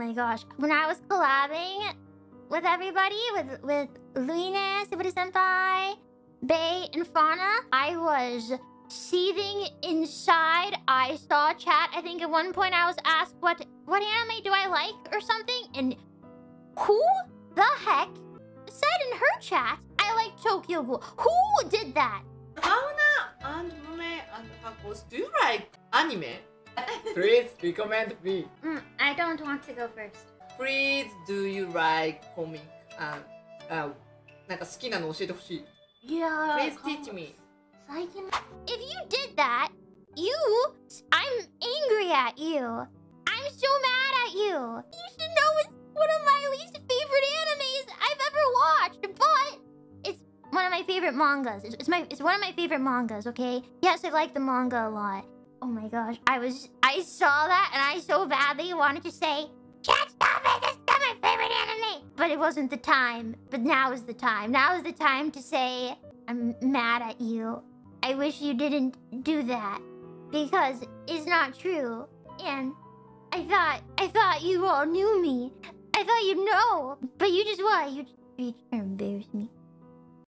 my gosh. When I was collabing with everybody, with with Luna, Subaru Senpai, Bae, and Fauna, I was seething inside. I saw chat. I think at one point I was asked what what anime do I like or something, and who the heck said in her chat I like Tokyo Ghoul? Who did that? Fauna and Mumei and Hakos, do you like anime? Please recommend me. Mm, I don't want to go first. Please do you like comic? ああなんか好きなの教えてほしい。 Yeah. Please teach me. If you did that, you, I'm angry at you. I'm so mad at you. You should know it's one of my least favorite animes I've ever watched, but it's one of my favorite mangas. It's, it's my, it's one of my favorite mangas. Okay. Yes, I like the manga a lot. Oh my gosh, I was, I saw that and I so badly wanted to say, Chat, stop it! Not my favorite anime. But it wasn't the time. But now is the time. Now is the time to say, I'm mad at you. I wish you didn't do that because it's not true. And I thought I thought you all knew me. I thought you'd know, but you just what? You you embarrassed me.